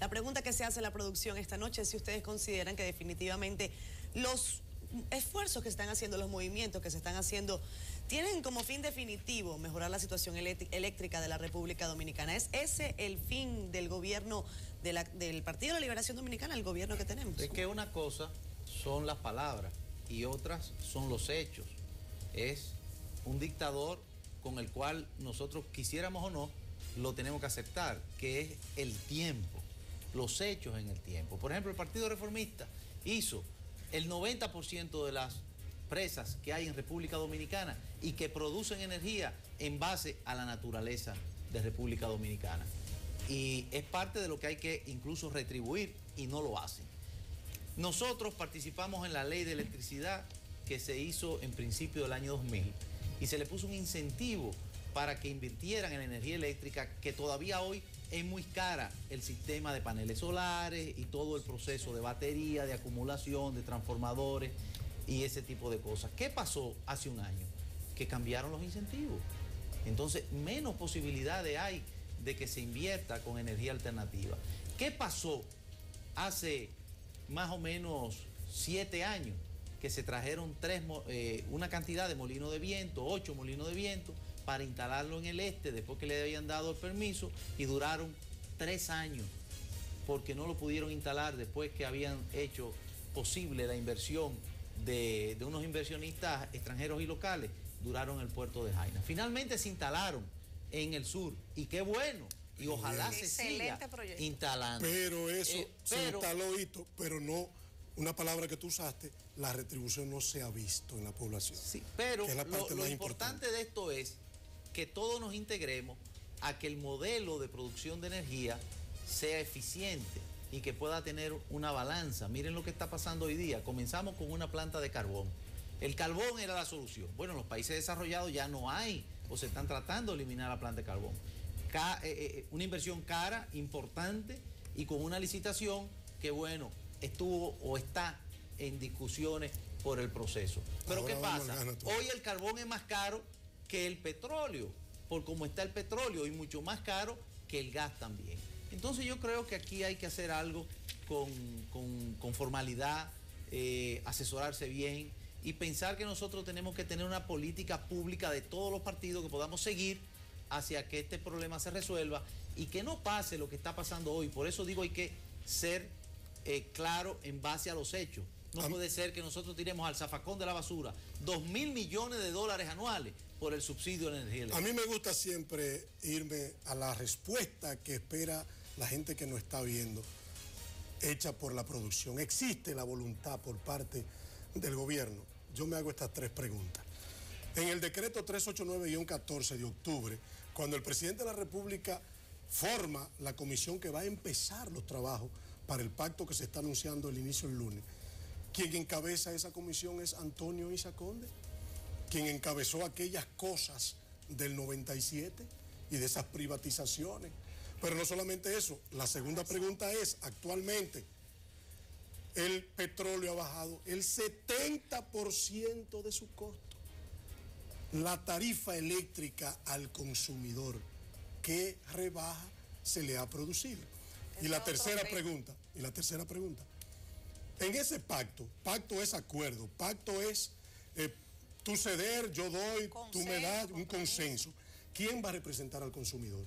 La pregunta que se hace en la producción esta noche es si ustedes consideran que definitivamente los esfuerzos que están haciendo, los movimientos que se están haciendo, tienen como fin definitivo mejorar la situación eléctrica de la República Dominicana. ¿Es ese el fin del gobierno del Partido de la Liberación Dominicana, el gobierno que tenemos? Es que una cosa son las palabras y otras son los hechos. Es un dictador con el cual nosotros quisiéramos o no, lo tenemos que aceptar, que es el tiempo, los hechos en el tiempo. Por ejemplo, el Partido Reformista hizo el 90% de las presas que hay en República Dominicana y que producen energía en base a la naturaleza de República Dominicana. Y es parte de lo que hay que incluso retribuir y no lo hacen. Nosotros participamos en la ley de electricidad que se hizo en principio del año 2000 y se le puso un incentivo para que invirtieran en energía eléctrica que todavía hoy es muy cara el sistema de paneles solares y todo el proceso de batería, de acumulación, de transformadores y ese tipo de cosas. ¿Qué pasó hace un año? Que cambiaron los incentivos. Entonces, menos posibilidades hay de que se invierta con energía alternativa. ¿Qué pasó hace más o menos siete años? Que se trajeron tres, eh, una cantidad de molinos de viento, ocho molinos de viento, para instalarlo en el este después que le habían dado el permiso y duraron tres años porque no lo pudieron instalar después que habían hecho posible la inversión de, unos inversionistas extranjeros y locales, duraron el puerto de Jaina. Finalmente se instalaron en el sur y qué bueno. Y ojalá se siga instalando. Pero eso eh, se instaló, pero no una palabra que tú usaste, la retribución no se ha visto en la población. Sí, pero lo, importante de esto es que todos nos integremos a que el modelo de producción de energía sea eficiente y que pueda tener una balanza. Miren lo que está pasando hoy día. Comenzamos con una planta de carbón. El carbón era la solución. Bueno, en los países desarrollados ya no hay o se están tratando de eliminar la planta de carbón. Eh, eh, una inversión cara, importante y con una licitación que, bueno, estuvo o está en discusiones por el proceso. Pero ¿qué pasa? Hoy el carbón es más caro que el petróleo, por cómo está el petróleo y mucho más caro que el gas también. Entonces yo creo que aquí hay que hacer algo con, formalidad, eh, asesorarse bien y pensar que nosotros tenemos que tener una política pública de todos los partidos que podamos seguir hacia que este problema se resuelva y que no pase lo que está pasando hoy. Por eso digo hay que ser eh, claro en base a los hechos. No puede ser que nosotros tiremos al zafacón de la basura dos mil millones de dólares anuales por el subsidio de energía eléctrica. A mí me gusta siempre irme a la respuesta que espera la gente que nos está viendo, hecha por la producción. ¿Existe la voluntad por parte del gobierno? Yo me hago estas tres preguntas. En el decreto 389-14 de octubre, cuando el presidente de la República forma la comisión que va a empezar los trabajos para el pacto que se está anunciando el inicio del lunes, quien encabeza esa comisión es Antonio Isaconde, quien encabezó aquellas cosas del 97 y de esas privatizaciones. Pero no solamente eso, la segunda pregunta es, actualmente, el petróleo ha bajado el 70% de su costo. La tarifa eléctrica al consumidor, ¿qué rebaja se le ha producido? Y la tercera pregunta, y la tercera pregunta, en ese pacto, pacto es acuerdo, pacto es eh, tú ceder, yo doy, tú me das, un consenso. ¿Quién va a representar al consumidor?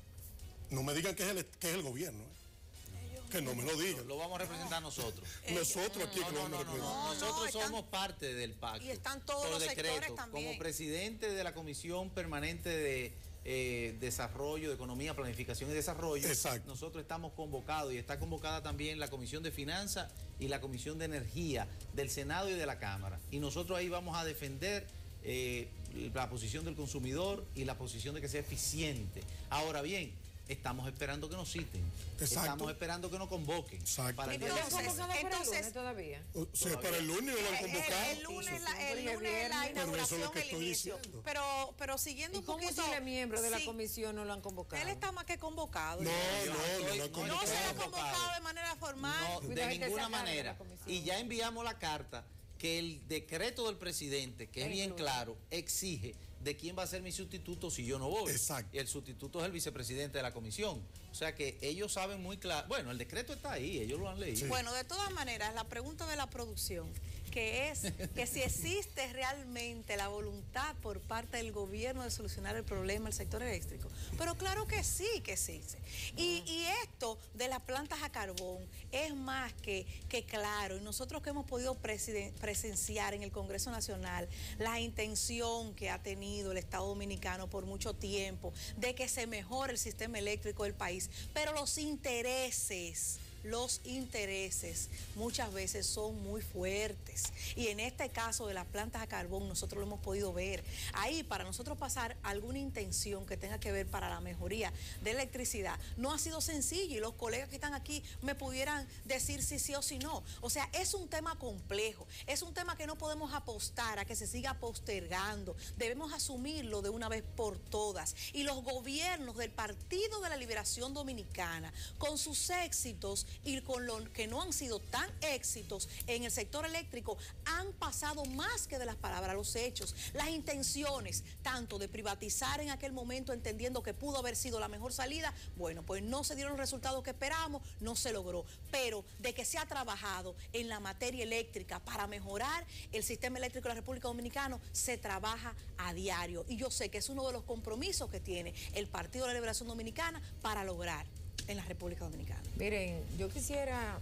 No me digan que es el, que es el gobierno. ¿eh? Que no me lo digan. Lo vamos a representar nosotros. Nosotros aquí que lo vamos a representar. nosotros somos parte del pacto. Y están todos los sectores también. Como presidente de la Comisión Permanente de eh, desarrollo, de economía, planificación y desarrollo. Nosotros estamos convocados y está convocada también la Comisión de Finanzas y la Comisión de Energía del Senado y de la Cámara. Y nosotros ahí vamos a defender eh, la posición del consumidor y la posición de que sea eficiente. Ahora bien, estamos esperando que nos citen. Estamos esperando que nos convoquen. Para el entonces, todavía. O sea, para el lunes lo han eh, convocado. El, lunes, la, el lunes la inauguración, el inicio. Pero, pero siguiendo un poquito. ¿Cómo si miembros de la comisión no lo han convocado? Él está más que convocado. No, no, no, no, no, se ha convocado de manera formal. No, de ninguna manera. Y ya enviamos la carta que el decreto del presidente, que es bien claro, exige de quién va a ser mi sustituto si yo no voy. Exacto. Y el sustituto es el vicepresidente de la comisión. O sea, que ellos saben muy claro. Bueno, el decreto está ahí, ellos lo han leído. Bueno, de todas maneras, la pregunta de la producción que es que si existe realmente la voluntad por parte del gobierno de solucionar el problema del sector eléctrico. Pero claro que sí que existe. Y, y esto de las plantas a carbón es más que, que claro. Y nosotros que hemos podido presenciar en el Congreso Nacional la intención que ha tenido el Estado Dominicano por mucho tiempo de que se mejore el sistema eléctrico del país, pero los intereses los intereses muchas veces son muy fuertes. Y en este caso de las plantas a carbón, nosotros lo hemos podido ver. Ahí, para nosotros pasar alguna intención que tenga que ver para la mejoría de electricidad, no ha sido sencillo y los colegas que están aquí me pudieran decir si sí o si no. O sea, es un tema complejo, es un tema que no podemos apostar a que se siga postergando. Debemos asumirlo de una vez por todas. Y los gobiernos del Partido de la Liberación Dominicana, con sus éxitos, y con lo que no han sido tan éxitos en el sector eléctrico, han pasado más que de las palabras a los hechos. Las intenciones, tanto de privatizar en aquel momento, entendiendo que pudo haber sido la mejor salida, bueno, pues no se dieron los resultados que esperábamos, no se logró. Pero de que se ha trabajado en la materia eléctrica para mejorar el sistema eléctrico de la República Dominicana, se trabaja a diario. Y yo sé que es uno de los compromisos que tiene el Partido de la Liberación Dominicana para lograr en la República Dominicana. Miren, yo quisiera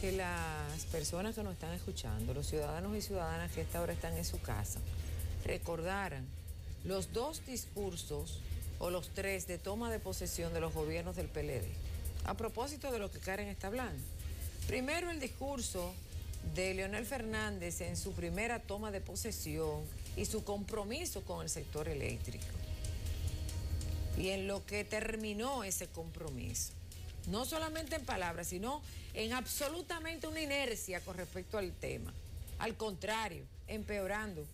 que las personas que nos están escuchando, los ciudadanos y ciudadanas que esta hora están en su casa, recordaran los dos discursos o los tres de toma de posesión de los gobiernos del PLD. A propósito de lo que Karen está hablando. Primero el discurso de Leonel Fernández en su primera toma de posesión y su compromiso con el sector eléctrico y en lo que terminó ese compromiso. No solamente en palabras, sino en absolutamente una inercia con respecto al tema. Al contrario, empeorando.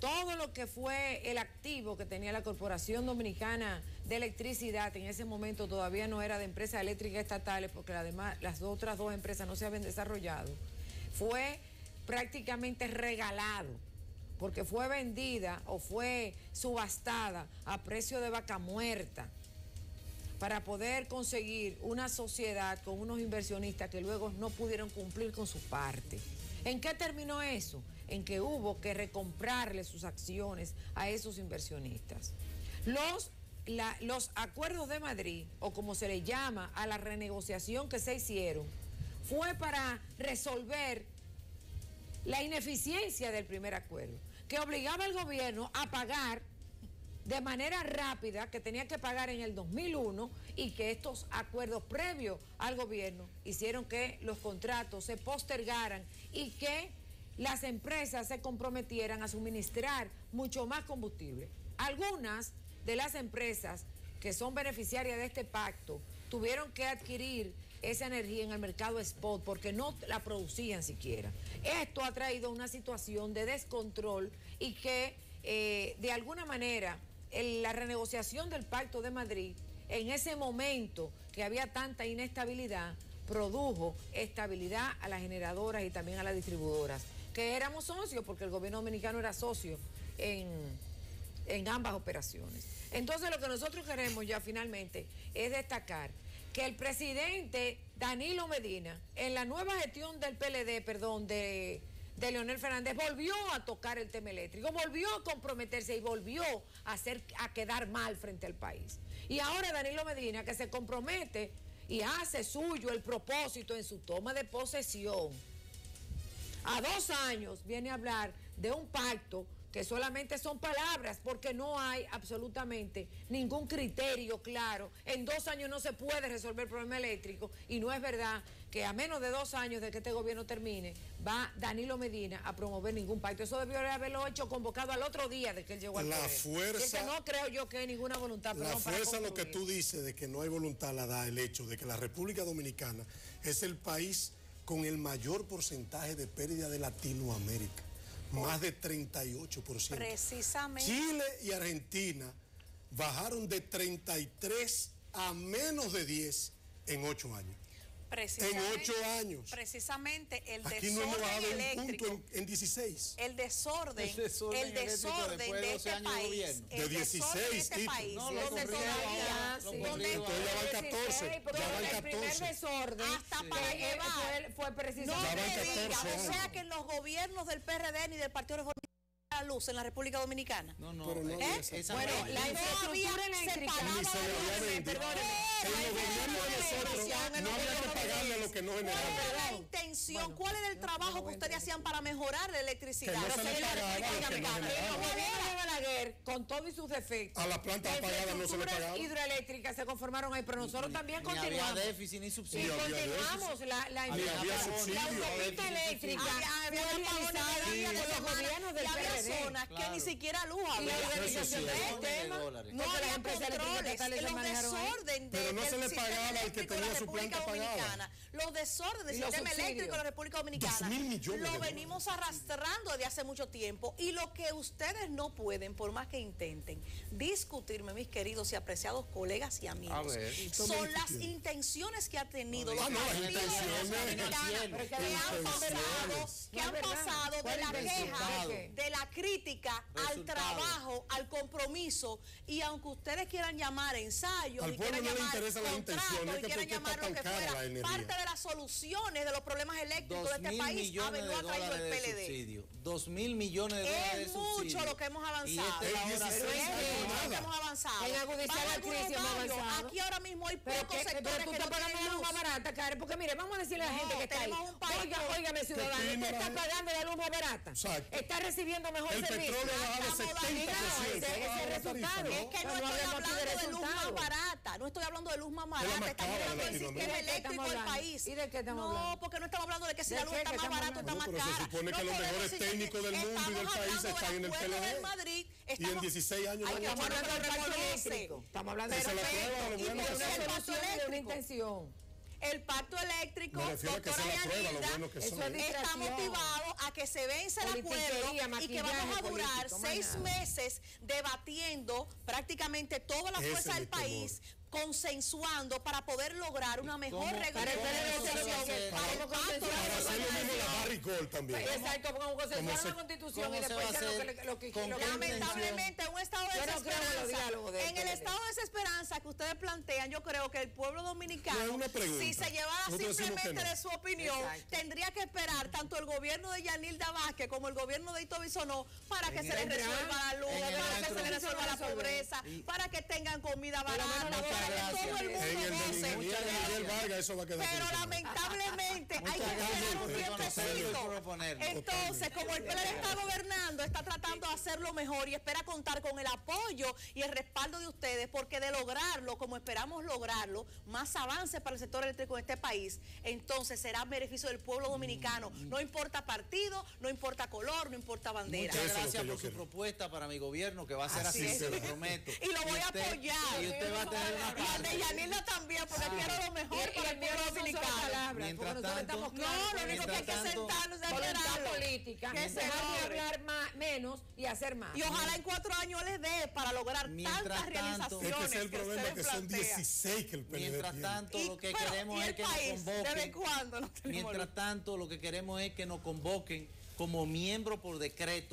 Todo lo que fue el activo que tenía la Corporación Dominicana de Electricidad, en ese momento todavía no era de empresas eléctricas estatales, porque además las otras dos empresas no se habían desarrollado, fue prácticamente regalado porque fue vendida o fue subastada a precio de vaca muerta para poder conseguir una sociedad con unos inversionistas que luego no pudieron cumplir con su parte. ¿En qué terminó eso? En que hubo que recomprarle sus acciones a esos inversionistas. Los, los acuerdos de Madrid, o como se le llama a la renegociación que se hicieron, fue para resolver la ineficiencia del primer acuerdo, que obligaba al gobierno a pagar de manera rápida, que tenía que pagar en el 2001 y que estos acuerdos previos al gobierno hicieron que los contratos se postergaran y que las empresas se comprometieran a suministrar mucho más combustible. Algunas de las empresas que son beneficiarias de este pacto tuvieron que adquirir esa energía en el mercado spot porque no la producían siquiera. Esto ha traído una situación de descontrol y que eh, de alguna manera la renegociación del Pacto de Madrid en ese momento que había tanta inestabilidad produjo estabilidad a las generadoras y también a las distribuidoras, que éramos socios porque el gobierno dominicano era socio en, en ambas operaciones. Entonces lo que nosotros queremos ya finalmente es destacar que el presidente Danilo Medina, en la nueva gestión del PLD, perdón, de, Leonel Fernández, volvió a tocar el tema eléctrico, volvió a comprometerse y volvió a, hacer, a quedar mal frente al país. Y ahora Danilo Medina, que se compromete y hace suyo el propósito en su toma de posesión, a dos años viene a hablar de un pacto que solamente son palabras, porque no hay absolutamente ningún criterio claro. En dos años no se puede resolver el problema eléctrico y no es verdad que a menos de dos años de que este gobierno termine, va Danilo Medina a promover ningún pacto. Eso debió haberlo hecho convocado al otro día de que él llegó al la Fuerza, no creo yo que hay ninguna voluntad. La fuerza, lo que tú dices de que no hay voluntad, la da el hecho de que la República Dominicana es el país con el mayor porcentaje de pérdida de Latinoamérica más de 38%. Precisamente. Chile y Argentina bajaron de 33 a menos de 10 en 8 años. En ocho años. Precisamente el Aquí no hemos bajado desorden un eléctrico. punto en, en 16. El desorden, El desorden el eléctrico desorden después de de 12 este de país, De de 16, este país, No, lo todavía, ahora, lo donde corrido Entonces ya van 14. porque Ya van el primer 14. desorden Hasta para eh, llevar. fue, fue No precisamente van me 14 diga, o sea que en los gobiernos del PRD ni del Partido Reformista la luz en la República Dominicana. No, no. Pero no eh, esa- Bueno, no- la No infraestructura había eléctrica. Había gobiernos de no había que pagarle lo que no ¿Cuál generaba. era la intención? ¿Cuál era el trabajo que ustedes hacían para mejorar la electricidad? Que no se le pagaba ¿cuál gobierno Balaguer, con todos y sus defectos, A las plantas apagadas no se le pagaba. hidroeléctricas se conformaron ahí, pero nosotros también ni había continuamos. déficit ni Y subsidio. había continuamos la, la, había autopista eléctrica Había, había apagones de y había zonas que ni siquiera luz Y la había. organización del dólares. No había controles, los desorden de, no se le pagaba al que tenía la su República planta. Dominicana. Los desórdenes del sistema subsidios. eléctrico de la República Dominicana Dos mil millones de lo dólares. venimos arrastrando desde hace mucho tiempo y lo que ustedes no pueden, por más que intenten, discutirme, mis queridos y apreciados colegas y amigos, ver. son las intenciones que ha tenido Ah, los partidos de la intenciones. Dominicana que han pasado, que No han verdad. pasado de ¿Cuál la queja, de la crítica al Resultado. trabajo, al compromiso y aunque ustedes quieran llamar ensayo, Al y pueblo quieran no le llamar interesa la contrato, intención, es y que quieran llamar lo que fuera, parte de las soluciones de los problemas eléctricos de este país ha venido a traído el PLD. subsidio. Dos mil millones de dólares Es mucho lo que hemos Y avanzado. esta es la En hora 16 Pero es años mucho lo que hemos avanzado. En agudizar la algunos crisis hemos barrios, avanzado. Aquí ahora mismo hay pocos sectores que no barata, Karen, porque mire, vamos a decirle a la No, gente que está ahí. tenemos un país Oiga, óigame, ciudadano, usted está pagando la luz más barata. Exacto. Está recibiendo mejor El servicio. petróleo ha bajado Estamos 70%. ese- ha ese bajado la resultado. tarifa, Es que no Pero no estoy hablando de de luz más barata, no estoy hablando de luz más barata, estamos cara hablando del sistema ¿Y de qué eléctrico estamos del hablando? país. ¿Y de qué estamos no, hablando? porque no estamos hablando de que si ¿De la luz qué está más barata está hablando? más pero se cara. supone que los mejores técnicos del mundo y del país están en el PLD. Y en estamos- 16 años no Estamos hablando del pacto eléctrico. Estamos hablando del pacto prueba, lo Y bueno de que una el eléctrico. intención. El pacto eléctrico, doctora Yanilda, bueno está motivado a que se vence el acuerdo y que vamos a durar político, seis meses debatiendo prácticamente toda la fuerza del país consensuando para poder lograr una mejor regulación. la también. Exacto, como ¿Cómo consensuar se- la constitución y después hacer lo que, lo que, ¿Con lo qué que Lamentablemente, en un estado de desesperanza, en el estado de desesperanza que ustedes plantean, yo creo que el pueblo dominicano, si se llevara simplemente de su opinión, Exacto. tendría que esperar tanto el gobierno de Yanilda Vázquez como el gobierno de Ito Bisonó para que se les el- resuelva la luz, para que se les resuelva la pobreza, para que tengan comida barata, todo el mundo En el del goce. ingeniero Miguel Vargas eso va a quedar Pero lamentablemente hay que esperar un tiempecito. Entonces, como el PLD está gobernando, está tratando de hacerlo mejor y espera contar con el apoyo y el respaldo de ustedes, porque de lograrlo, como esperamos lograrlo, más avance para el sector eléctrico en este país, entonces será en beneficio del pueblo dominicano. No importa partido, no importa color, no importa bandera. Muchas gracias por su quiero. propuesta para mi gobierno, que va a ser Así se lo prometo. Y lo voy a apoyar. Y usted va a tener una Y el de. Yanilda también, porque Ah. quiero lo mejor para el pueblo dominicano. palabras, Mientras tanto- No, lo único que hay que sentarnos es esperarlo. política, Que se hablar más, menos y hacer más. Y ojalá en cuatro años les dé para lograr Mientras tantas tanto- realizaciones Es que ese es el problema, que son plantean. 16 que el PLD Mientras tiene. tanto, lo que queremos ¿y es que nos convoquen. Mientras tanto, lo que queremos es que nos convoquen como miembro por decreto